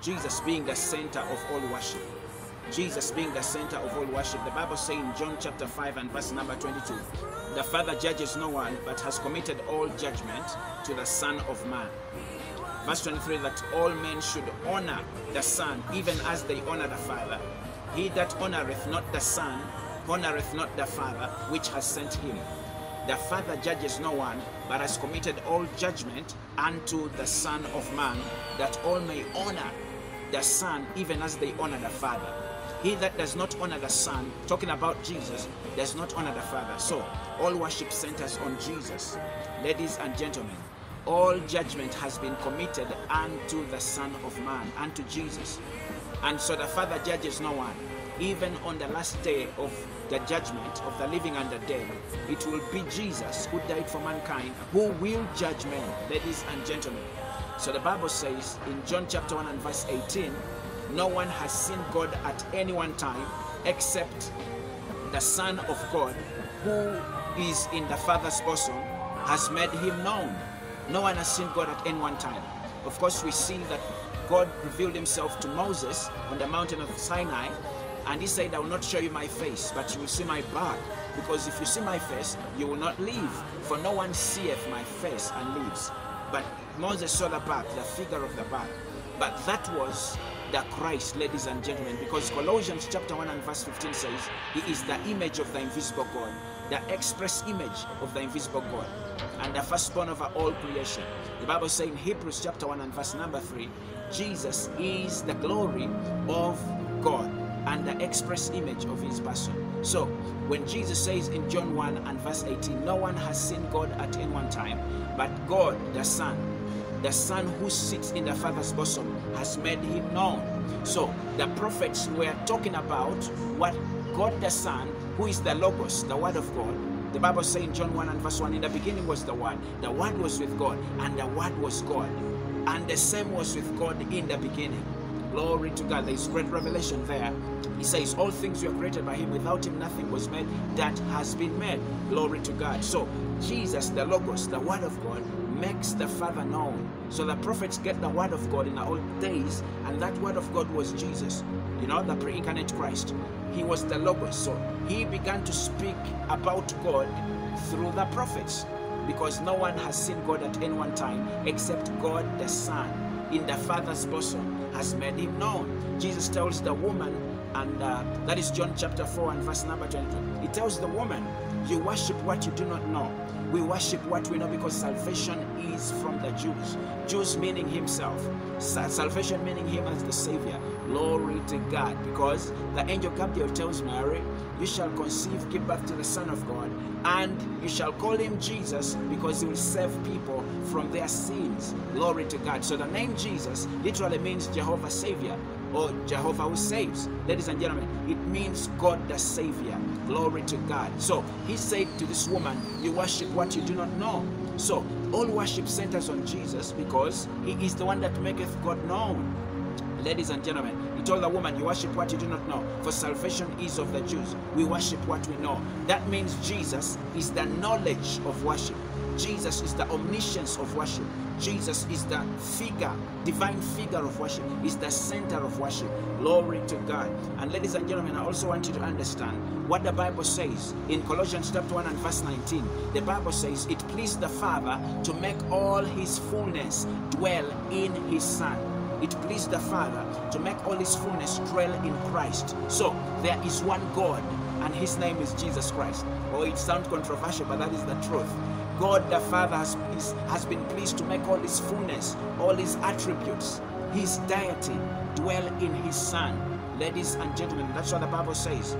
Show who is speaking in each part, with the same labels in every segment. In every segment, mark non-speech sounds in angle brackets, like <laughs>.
Speaker 1: Jesus being the center of all worship. Jesus being the center of all worship. The Bible says in John chapter 5 and verse number 22, the Father judges no one, but has committed all judgment to the Son of Man. Verse 23, that all men should honor the Son, even as they honor the Father. He that honoreth not the Son, honoreth not the Father, which has sent him. The Father judges no one, but has committed all judgment unto the Son of Man, that all may honor the Son, even as they honor the Father. He that does not honor the Son, talking about Jesus, does not honor the Father. So, all worship centers on Jesus. Ladies and gentlemen, all judgment has been committed unto the Son of Man, unto Jesus. And so the Father judges no one. Even on the last day of the judgment of the living and the dead, it will be Jesus who died for mankind, who will judge men, ladies and gentlemen. So the Bible says in John chapter 1 and verse 18, no one has seen God at any one time except the Son of God, who is in the Father's bosom, has made him known. No one has seen God at any one time. Of course, we see that God revealed himself to Moses on the mountain of Sinai, and he said, I will not show you my face, but you will see my back. Because if you see my face, you will not live. For no one seeth my face and lives. But Moses saw the back, the figure of the back. But that was the Christ, ladies and gentlemen, because Colossians chapter 1 and verse 15 says, He is the image of the invisible God, the express image of the invisible God, and the firstborn over all creation. The Bible says in Hebrews chapter 1 and verse number 3, Jesus is the glory of God and the express image of his person. So, when Jesus says in John 1 and verse 18, no one has seen God at any one time, but God, the Son, the Son who sits in the Father's bosom, has made him known. So, the prophets were talking about what God the Son, who is the Logos, the Word of God, the Bible says in John 1 and verse 1, in the beginning was the Word, the Word was with God, and the Word was God, and the same was with God in the beginning. Glory to God. There is great revelation there. He says, All things were created by him. Without him, nothing was made that has been made. Glory to God. So, Jesus, the Logos, the Word of God, makes the Father known. So the prophets get the Word of God in the old days, and that Word of God was Jesus, you know, the pre incarnate Christ. He was the Logos. So he began to speak about God through the prophets because no one has seen God at any one time except God the Son in the Father's bosom has made him known. Jesus tells the woman, and uh, that is John chapter 4 and verse number 22. He tells the woman, You worship what you do not know. We worship what we know because salvation is from the Jews. Jews meaning himself. Salvation meaning him as the Savior. Glory to God. Because the angel Gabriel tells Mary, You shall conceive, give birth to the Son of God, and you shall call him Jesus because he will save people from their sins. Glory to God. So the name Jesus literally means Jehovah Savior or Jehovah who saves. Ladies and gentlemen, it means God the Savior. Glory to God. So he said to this woman, You worship what you do not know. So all worship centers on Jesus because he is the one that maketh God known. Ladies and gentlemen, he told the woman, You worship what you do not know, for salvation is of the Jews. We worship what we know. That means Jesus is the knowledge of worship. Jesus is the omniscience of worship. Jesus is the figure, divine figure of worship, is the center of worship. Glory to God. And ladies and gentlemen, I also want you to understand what the Bible says in Colossians chapter 1 and verse 19. The Bible says, It pleased the Father to make all his fullness dwell in his Son. It pleased the Father to make all his fullness dwell in Christ. So there is one God, and his name is Jesus Christ. Oh, it sounds controversial, but that is the truth. God the Father has, is, has been pleased to make all his fullness, all his attributes, his deity dwell in his Son. Ladies and gentlemen, that's what the Bible says.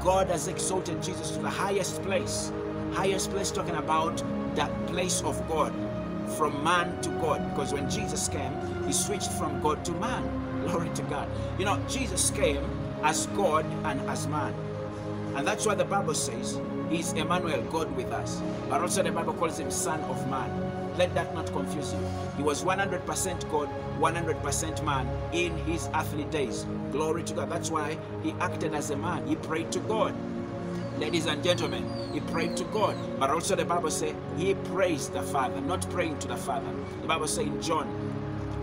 Speaker 1: God has exalted Jesus to the highest place. Highest place talking about that place of God, from man to God. Because when Jesus came, he switched from God to man. <laughs> Glory to God. You know, Jesus came as God and as man. And that's why the Bible says He's Emmanuel, God with us. But also the Bible calls him Son of Man. Let that not confuse you. He was 100% God, 100% man in his earthly days. Glory to God. That's why he acted as a man. He prayed to God. Ladies and gentlemen, he prayed to God. But also the Bible says he praised the Father, not praying to the Father. The Bible says in John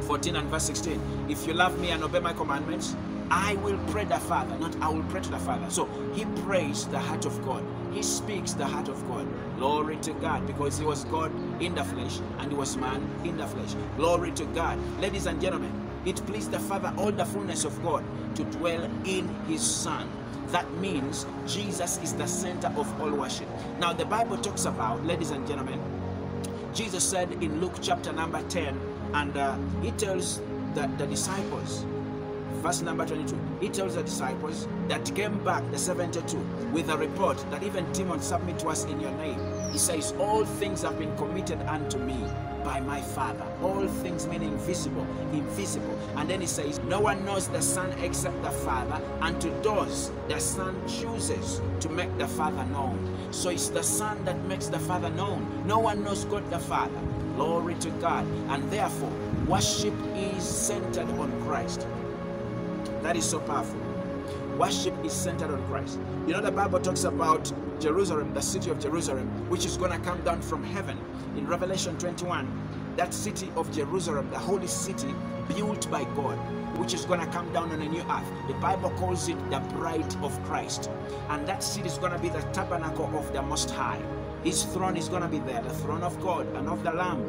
Speaker 1: 14 and verse 16. If you love me and obey my commandments, I will pray the Father, not I will pray to the Father. So he prays the heart of God. He speaks the heart of God. Glory to God, because he was God in the flesh and he was man in the flesh. Glory to God. Ladies and gentlemen, it pleased the Father all the fullness of God to dwell in his Son. That means Jesus is the center of all worship. Now, the Bible talks about, ladies and gentlemen, Jesus said in Luke chapter number 10, and uh, he tells the, the disciples, verse number 22, he tells the disciples that came back, the 72, with a report that even demons submit to us in your name. He says, All things have been committed unto me by my Father. All things meaning visible, invisible. And then he says, No one knows the Son except the Father, and to those the Son chooses to make the Father known. So it's the Son that makes the Father known. No one knows God the Father. Glory to God. And therefore, worship is centered on Christ. That is so powerful. Worship is centered on Christ. You know, the Bible talks about Jerusalem, the city of Jerusalem, which is going to come down from heaven. In Revelation 21, that city of Jerusalem, the holy city built by God, which is going to come down on a new earth. The Bible calls it the bride of Christ. And that city is going to be the tabernacle of the Most High. His throne is going to be there, the throne of God and of the Lamb.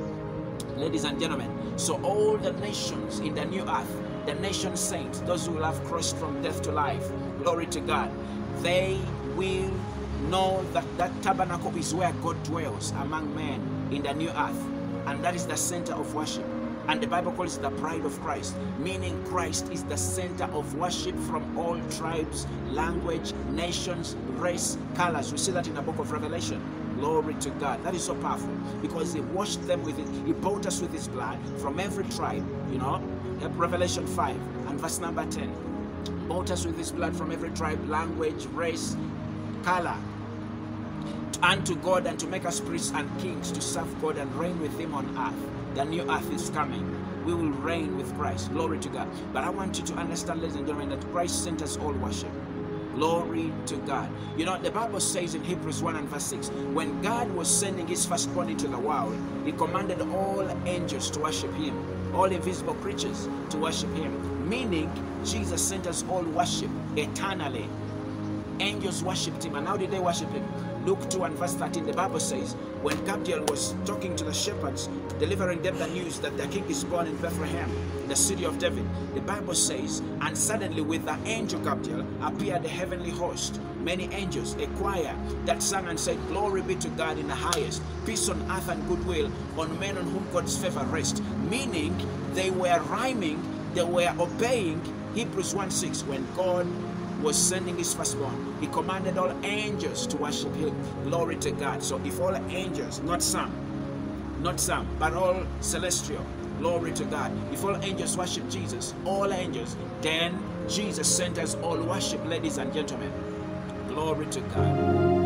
Speaker 1: Ladies and gentlemen, so all the nations in the new earth, the nation saints, those who have crossed from death to life, glory to God, they will know that that tabernacle is where God dwells among men in the new earth. And that is the center of worship. And the Bible calls it the pride of Christ, meaning Christ is the center of worship from all tribes, language, nations, race, colors. We see that in the book of Revelation. Glory to God. That is so powerful because He washed them with it. He bought us with His blood from every tribe. You know, Revelation 5 and verse number 10. Bought us with His blood from every tribe, language, race, color, unto God and to make us priests and kings to serve God and reign with Him on earth. The new earth is coming. We will reign with Christ. Glory to God. But I want you to understand, ladies and gentlemen, that Christ sent us all worship. Glory to God. You know, the Bible says in Hebrews 1 and verse 6 when God was sending his firstborn into the world, he commanded all angels to worship him, all invisible creatures to worship him. Meaning, Jesus sent us all worship eternally. Angels worshipped him. And how did they worship him? Luke 2 and verse 13, the Bible says, when Gabriel was talking to the shepherds, delivering them the news that their king is born in Bethlehem, the city of David, the Bible says, and suddenly with the angel Gabriel appeared the heavenly host, many angels, a choir that sang and said, Glory be to God in the highest, peace on earth and goodwill on men on whom God's favor rests. Meaning, they were rhyming, they were obeying Hebrews 1 6 when God was sending his firstborn, he commanded all angels to worship him. Glory to God. So if all angels, not some, not some, but all celestial, glory to God. If all angels worship Jesus, all angels, then Jesus sent us all worship, ladies and gentlemen. Glory to God.